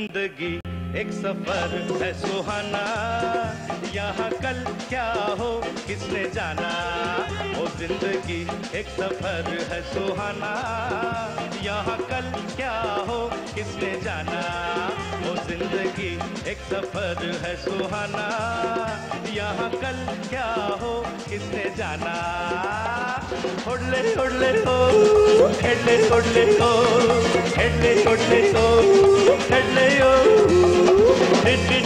ज़िंदगी एक सफ़र है सुहाना। यहाँ कल क्या हो, किसने जाना? ओ ज़िंदगी एक सफ़र है सुहाना। यहाँ कल क्या हो, किसने जाना? ओ ज़िंदगी एक सफ़र है सुहाना। यहाँ कल क्या हो, किसने जाना? उड़ले उड़ले हो खेले उड़ले हो खेले उड़ले हो।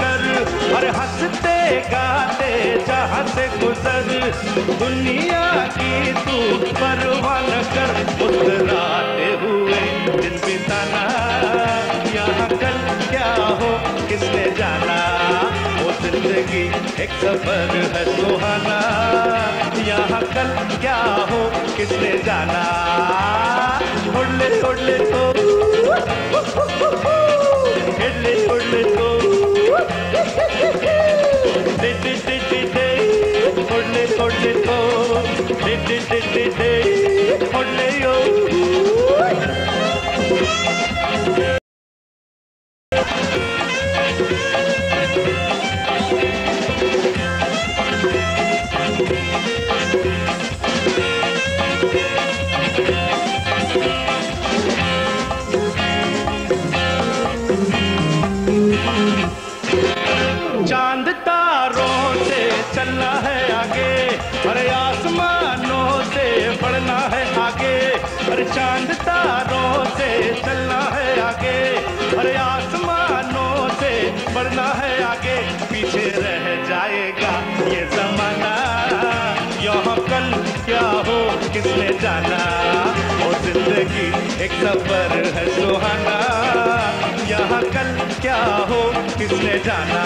कर और हँसते गाते जहाँ से गुजर। दुनिया की तू परवन कर मुस्कुराते हुए दिन बिताना। यहाँ कल क्या हो, किसने जाना? वो ज़िंदगी एक सफ़र है सुहाना। यहाँ कल क्या हो, किसने जाना? उड़ले उड़ले तो। चाँद तारों से चलना है आगे अरे आसमानों जाना। वो ज़िंदगी एक सफ़र है सुहाना। यहाँ कल क्या हो, किसने जाना?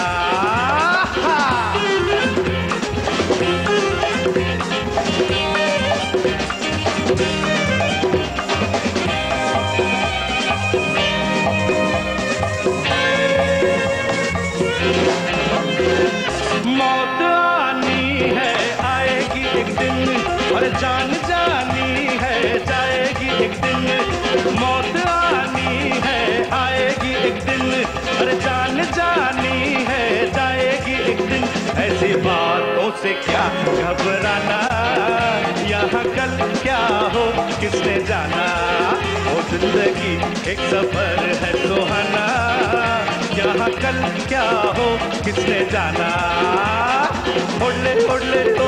मौत आनी है, आएगी एक दिन। और जान एक दिन मौत आनी है, आएगी एक दिन। और जान जानी है, जाएगी एक दिन। ऐसी बातों से क्या घबराना? यहाँ कल क्या हो, किसने जाना? वो ज़िंदगी एक सफ़र है सुहाना। यहाँ कल क्या हो, किसने जाना? उड़ले उड़ले तो